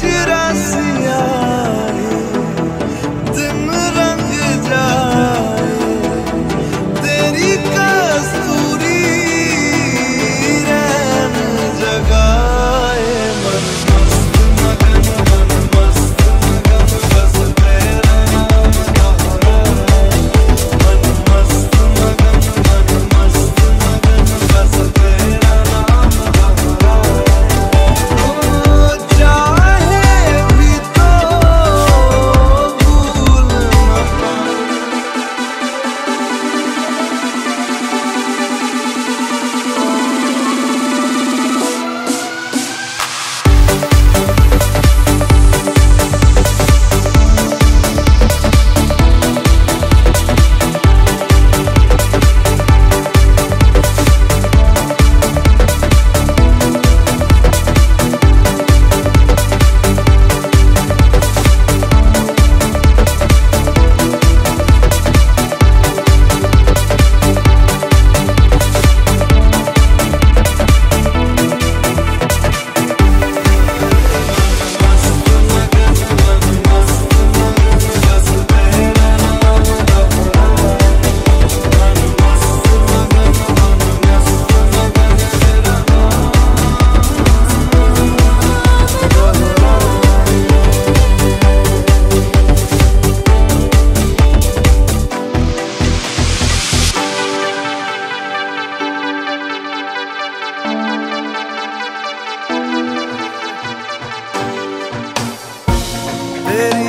tirar se city